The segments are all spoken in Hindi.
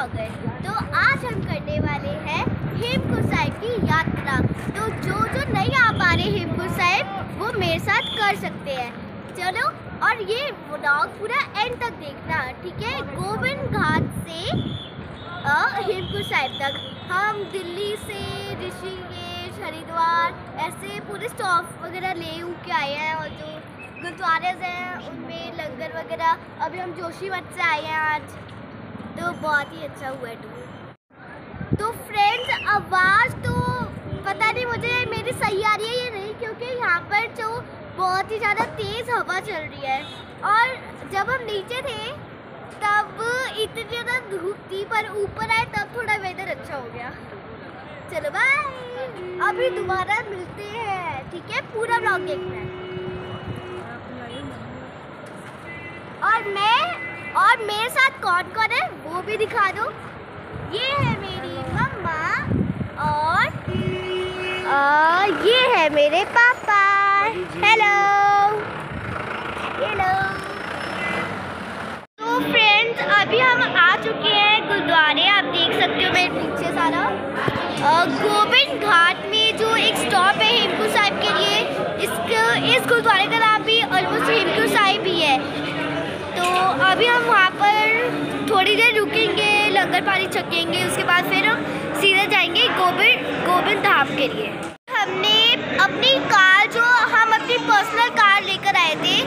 है तो आज हम करने वाले हैं हेमकुंड साहिब की यात्रा। तो जो जो नहीं आ पा रहे हेमकुंड साहिब, वो मेरे साथ कर सकते हैं। चलो, और ये ब्लॉग पूरा एंड तक देखना, ठीक है? गोविंद घाट से हेमकुंड साहिब तक। हम दिल्ली से, ऋषिकेश, हरिद्वार, ऐसे पूरे स्टॉप वगैरह ले के आए हैं, और जो गुरुद्वारे हैं, उनमें लंगर वगैरह। अभी हम जोशी मठ से आए हैं आज। तो बहुत ही अच्छा हुआ टूर। तो फ्रेंड्स आवाज़ तो पता नहीं मुझे मेरी सही आ रही है या नहीं, क्योंकि यहाँ पर जो बहुत ही ज़्यादा तेज़ हवा चल रही है। और जब हम नीचे थे, तब इतनी ज़्यादा धूप थी, पर ऊपर आए तब थोड़ा वेदर अच्छा हो गया। चलो बाय अभी दोबारा मिलते हैं, ठीक है? पूरा ब्लॉग देखना है। और मैं और मेरे साथ कौन कौन है वो भी दिखा दो। ये है मेरी मम्मा और आ, ये है मेरे पापा। हेलो हेलो तो फ्रेंड्स अभी हम आ चुके हैं गुरुद्वारे आप देख सकते हो मेरे पीछे सारा। गोविंद घाट रुकेंगे, लंगर पानी छकेंगे उसके बाद फिर हम सीधे जाएँगे गोविंद गोविंद धाम के लिए। हमने अपनी कार जो हम अपनी पर्सनल कार लेकर आए थे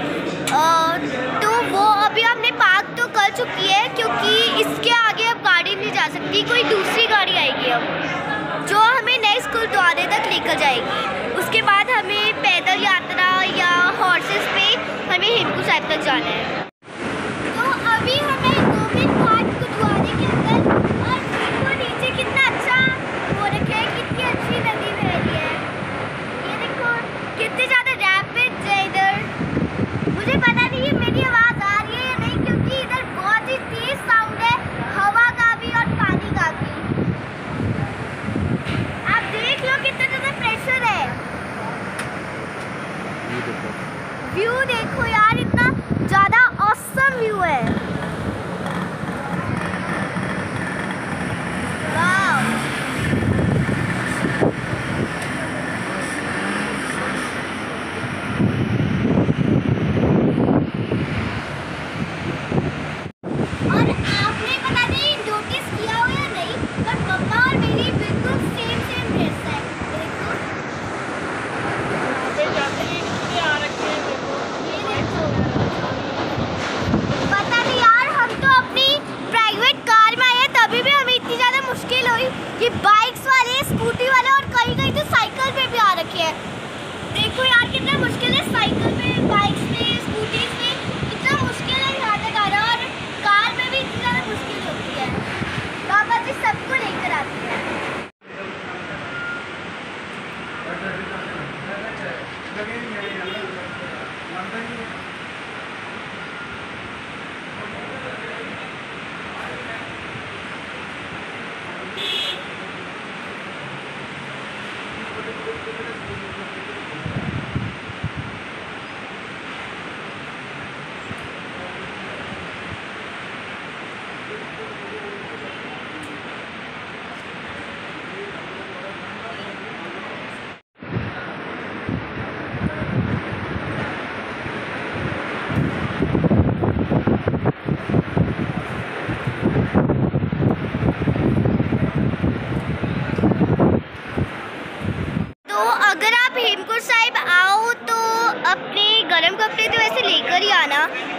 तो वो अभी हमने पार्क तो कर चुकी है क्योंकि इसके आगे अब गाड़ी नहीं जा सकती, कोई दूसरी गाड़ी आएगी अब, जो हमें नेक्स्ट गुरुद्वारे तक लेकर जाएगी। उसके बाद हमें पैदल यात्रा या हॉर्सेस पे हमें हेमकुंड साहिब तक जाना है।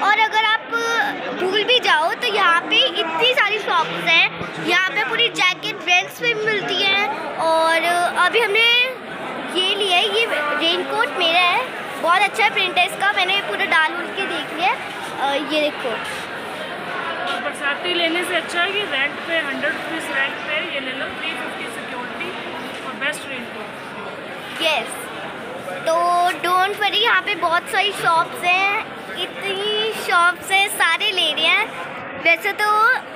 और अगर आप भूल भी जाओ तो यहाँ पे इतनी सारी शॉप्स हैं। यहाँ पे पूरी जैकेट ब्रांड्स भी मिलती हैं। और अभी हमने ये लिया है ये रेन कोट मेरा है। बहुत अच्छा प्रिंट है इसका। मैंने पूरा डाल उल के देख लिया है। ये देखो। बरसाती लेने से अच्छा है कि रेंट पे हंड्रेड रुपीज़ रेंट पे ये ले लो थ्री फिफ्टी सिक्योरिटी और बेस्ट रेंट यस तो डोंट वरी यहाँ पे बहुत सारी शॉप्स हैं। वैसे तो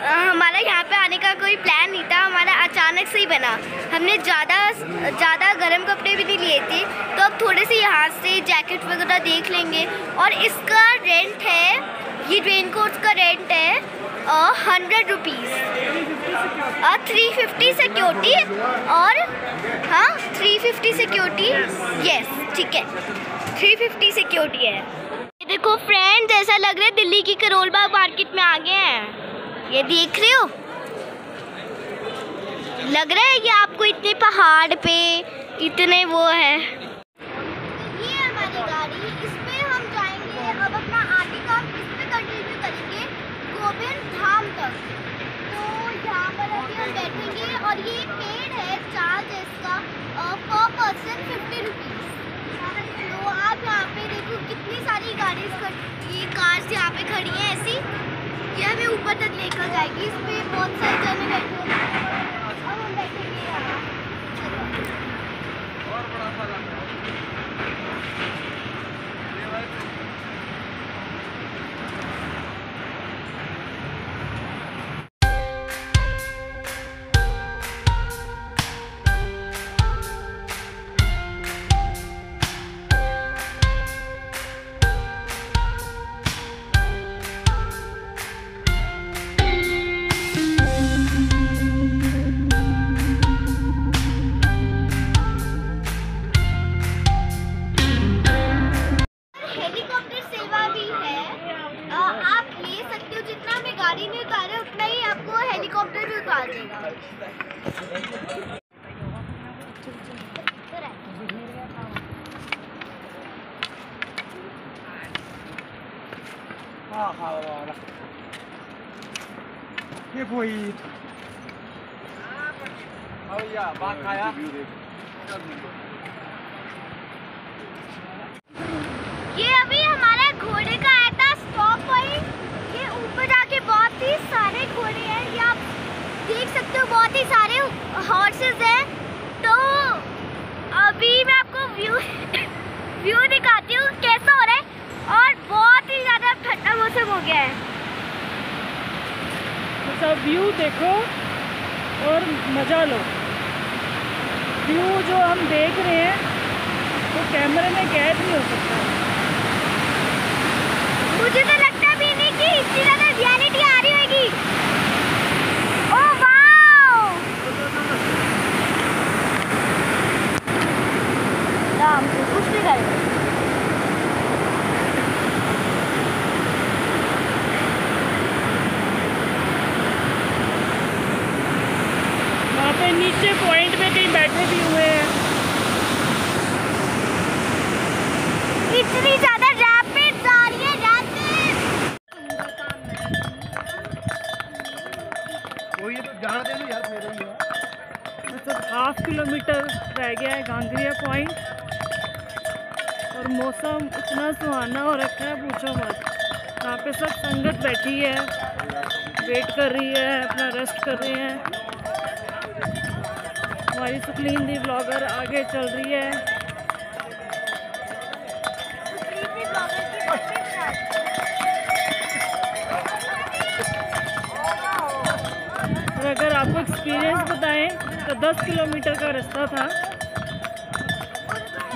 हमारा यहाँ पे आने का कोई प्लान नहीं था, हमारा अचानक से ही बना। हमने ज़्यादा ज़्यादा गर्म कपड़े भी नहीं लिए थे तो अब थोड़े से यहाँ से जैकेट वगैरह देख लेंगे। और इसका रेंट है, ये रेन कोट का रेंट है हंड्रेड रुपीज़ और थ्री फिफ्टी सिक्योरिटी और हाँ थ्री फिफ्टी सिक्योरिटी यस ठीक है। थ्री फिफ्टी सिक्योरिटी है। देखो फ्रेंड्स ऐसा लग रहा है दिल्ली की करोल बाग मार्केट में आ गए हैं। ये देख रहे हो? लग रहा है कि आपको इतने पहाड़ पे इतने वो है। तो और ये पेड़ है चार्ज इसका पर पर्सन फिफ्टी रुपीज़ तो आप यहाँ पे देखो कितनी सारी गाड़ी ये कार्स यहाँ पे खड़ी है ऐसी। ये हमें ऊपर तक लेकर जाएगी। इस पर बहुत सारे जने बैठे 아, 가, 와, 와. ये कोई भैया बात खाया ये अभी हमारा घोड़े का आया था स्टॉप पॉइंट ये ऊपर जाके बहुत ही सारे घोड़े हैं ये आप देख सकते हो बहुत ही सारे हॉर्सेस हैं व्यू देखो और मज़ा लो। व्यू जो हम देख रहे हैं, वो तो कैमरे में कैद नहीं हो सकता। मुझे तो लगता भी नहीं कि इतनी ज़्यादा रियलिटी आ रही होगी ओह वाओ राम से कुछ नहीं करेगा वहाँ पे नीचे पॉइंट में कहीं बैठे भी हुए हैं इतनी ज़्यादा रैपिड जा रही है रैपिड कोई तो जान दे यार मेरे ही है मतलब हाफ़ किलोमीटर रह गया है गांगरिया पॉइंट। और मौसम इतना सुहाना हो रखा है, पूछो मत। यहाँ पे सब संगत बैठी है, वेट कर रही है, अपना रेस्ट कर रही है। हमारी सुखलीन दी ब्लॉगर आगे चल रही है। और अगर आपको एक्सपीरियंस बताएँ तो 10 किलोमीटर का रास्ता था,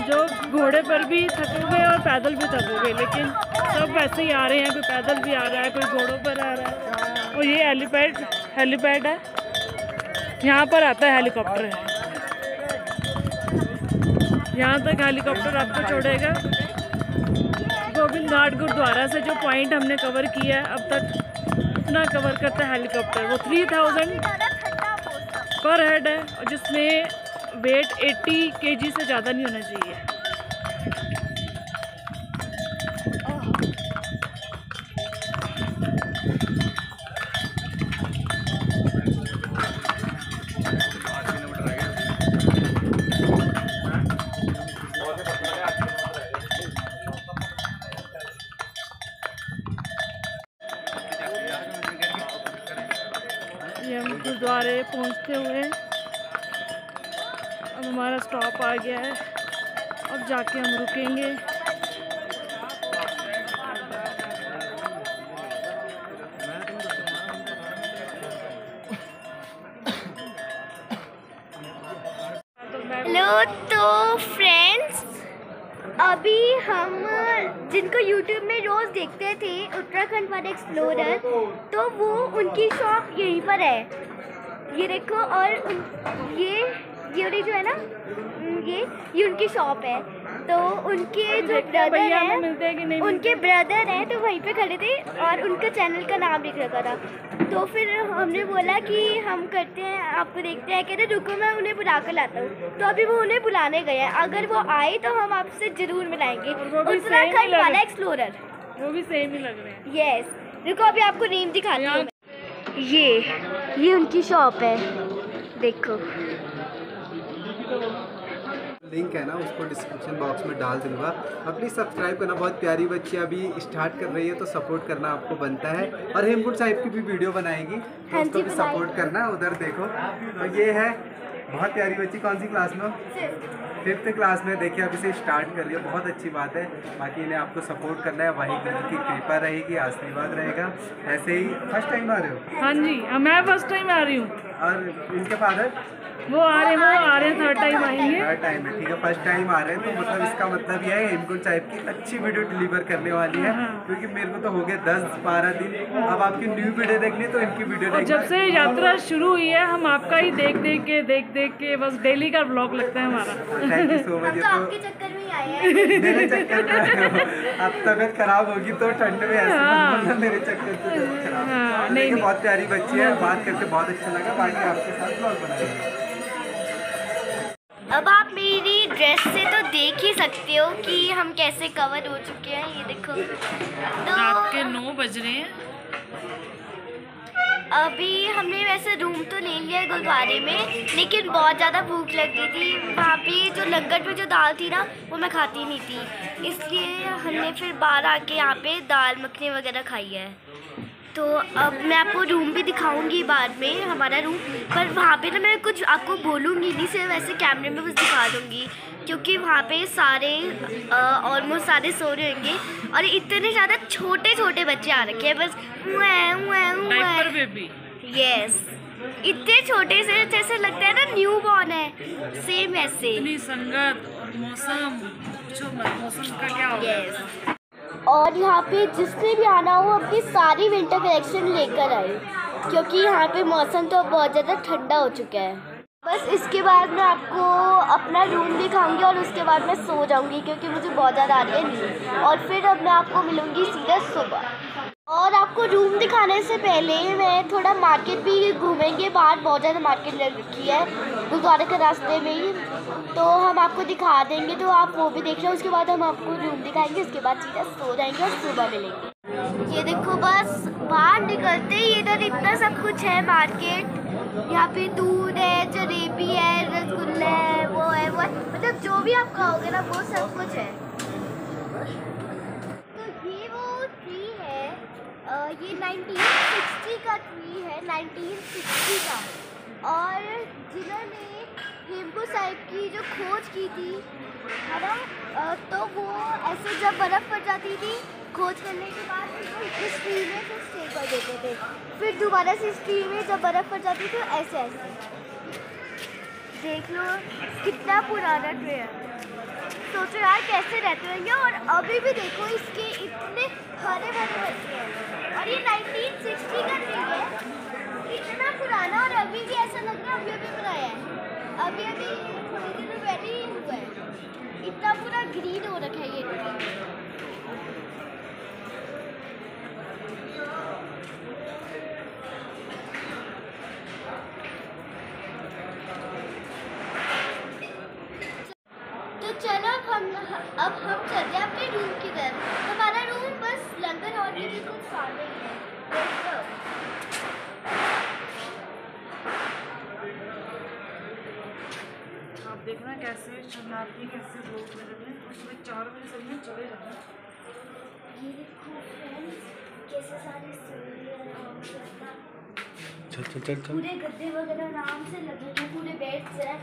जो घोड़े पर भी थकोगे और पैदल भी थकोगे लेकिन सब वैसे ही आ रहे हैं, कोई पैदल भी आ रहा है, कोई घोड़ों पर आ रहा है। और ये हेलीपैड हेलीपैड है। यहाँ पर आता है हेलीकॉप्टर। है यहाँ तक हेलीकॉप्टर आपको छोड़ेगा। गोविंद घाट गुरुद्वारा से जो पॉइंट हमने कवर किया है, अब तक इतना कवर करता है हेलीकॉप्टर। वो थ्री थाउज़ेंड पर हेड है जिसमें वेट 80 केजी से ज़्यादा नहीं होना चाहिए। ये हम गुरुद्वारे पहुँचते हुए अब हमारा स्टॉप आ गया है। अब जाके हम रुकेंगे। हेलो तो फ्रेंड्स अभी हम जिनको YouTube में रोज़ देखते थे उत्तराखंड वाले एक्सप्लोरर तो वो उनकी शॉप यहीं पर है। ये देखो और उन, ये ये जो है ना ये ये उनकी शॉप है। तो उनके जो ब्रदर हैं कि नहीं उनके ब्रदर हैं तो वहीं पे खड़े थे और उनका चैनल का नाम लिख रखा था। तो फिर हमने बोला कि हम करते हैं आपको देखते हैं। कहते रुको मैं उन्हें बुला कर लाता हूँ। तो अभी वो उन्हें बुलाने गए हैं। अगर वो आए तो हम आपसे ज़रूर मिलाएँगे। उत्तराखंड वाला एक्सप्लोरर वो भी सेम ही लग रहे हैं। यस रुको अभी आपको नेम दिखाती हूँ ये ये उनकी शॉप है। देखो। लिंक है ना उसको डिस्क्रिप्शन बॉक्स में डाल दूँगा। अब प्लीज़ सब्सक्राइब करना बहुत प्यारी बच्ची अभी स्टार्ट कर रही है तो सपोर्ट करना आपको बनता है। और हेमकुंड साहिब की भी वीडियो बनाएगी तो हाँ उसको भी सपोर्ट करना उधर देखो। तो ये है बहुत प्यारी बच्ची। कौन सी क्लास में हो? फिफ्थ क्लास में। देखिए अब इसे स्टार्ट कर रही है। बहुत अच्छी बात है। बाकी इन्हें आपको सपोर्ट करना है। वही गुरु की कृपा रहेगी आशीर्वाद रहेगा। ऐसे ही फ़र्स्ट टाइम आ रहे हो? हाँ जी मैं फ़र्स्ट टाइम आ रही हूँ। और इनके फादर वो आ रहे हैं वो आ रहे हैं थर्ड टाइम आएँगे थर्ड टाइम है ठीक है फ़र्स्ट टाइम आ रहे हैं तो मतलब इसका मतलब यह है हेमकुंड साहिब की अच्छी वीडियो डिलीवर करने वाली है क्योंकि मेरे को तो हो गए दस बारह दिन। अब आपकी न्यू वीडियो देखनी है तो इनकी वीडियो और जब से यात्रा शुरू हुई है हम आपका ही देख देख के देख देख के बस डेली का ब्लॉग लगता है हमारा। थैंक यू सो मच चक्कर में आए चक्कर में आए हो। अब तबीयत खराब होगी तो ठंड में ऐसे हाँ। मेरे चक्कर से खराब हाँ, नहीं, नहीं। बहुत प्यारी बच्ची है बात करके बहुत अच्छा लगा बाकी आपके साथ ब्लॉग बनाएँगे अब आप मेरी ड्रेस से तो देख ही सकते हो कि हम कैसे कवर हो चुके हैं ये देखो तो रात के नौ बज रहे हैं अभी हमने वैसे रूम तो ले लिया गुरुद्वारे में, लेकिन बहुत ज़्यादा भूख लग गई थी। वहाँ पे जो लंगर में जो दाल थी ना, वो मैं खाती नहीं थी। इसलिए हमने फिर बाहर आके यहाँ पे दाल मखनी वगैरह खाई है। तो अब मैं आपको रूम भी दिखाऊँगी बाद में हमारा रूम पर वहाँ पे ना मैं कुछ आपको बोलूँगी नहीं सिर्फ़ वैसे कैमरे में बस दिखा दूँगी क्योंकि वहाँ पे सारे ऑलमोस्ट सारे सो रहे होंगे और इतने ज़्यादा छोटे छोटे बच्चे आ रखे हैं बस बेबी यस इतने छोटे से जैसे लगता है ना न्यू बॉर्न है। सेम ऐसे। इतनी संगत और मौसम मौसम का क्या होगा यस और यहाँ पे जिसने भी आना हो अपनी सारी विंटर कलेक्शन लेकर आए। क्योंकि यहाँ पे मौसम तो बहुत ज़्यादा ठंडा हो चुका है। बस इसके बाद मैं आपको अपना रूम दिखाऊँगी और उसके बाद मैं सो जाऊँगी क्योंकि मुझे बहुत ज़्यादा आ रही है। नींद और फिर अब मैं आपको मिलूँगी सीधा सुबह। और आपको रूम दिखाने से पहले मैं थोड़ा मार्केट भी घूमेंगे, बाहर बहुत ज़्यादा मार्केट लग रखी है, गुरुद्वारे के रास्ते में ही। तो हम आपको दिखा देंगे तो आप वो भी देख लें, उसके बाद हम आपको रूम दिखाएँगे, उसके बाद सीधा सो जाएँगे और सुबह मिलेंगे। ये देखो बस, बाहर निकलते ही इधर इतना सब कुछ है मार्केट यहाँ पे दूध है, जलेबी है, रसगुल्ला है, वो है वो है। मतलब जो भी आप खाओगे ना, वो सब कुछ है तो ये वो ट्री है अ, ये 1960 का ट्री है 1960 का। और जिन्होंने हेमकू साहिब की जो खोज की थी, है ना तो वो ऐसे जब बर्फ़ पड़ जाती थी, खोज करने के बाद उनको इस ट्री में फिर स्टे कर देते थे। फिर दोबारा से इस ट्री में जब बर्फ़ पड़ जाती थी तो ऐसे ऐसे देख लो, कितना पुराना ट्री है। सोचो यार, कैसे रहते होंगे। और अभी भी देखो, इसके इतने हरे भरे बच्चे हैं। और ये 1960 का ट्री है, इतना पुराना, और अभी भी ऐसा लग रहा है, अभी अभी बनाया है। अभी अभी थोड़ी देर में पहले ही हुआ है। इतना पूरा ग्रीन हो रखा है ये ट्री तो चलो अब हम अब हम चलते हैं अपने रूम की तरफ़ हमारा रूम बस लंदन हॉल के बिल्कुल सामने ही है Let's go. आप देखना कैसे शरणार्थी कैसे लोग रहे हैं। और सुबह चार बजे सब में चले जाना ये देखो फ्रेंड्स कैसे सारे सोए हैं आराम से अपना चल चल चल चल। पूरे गद्दे वगैरह आराम से लगे हैं पूरे बेड्स हैं।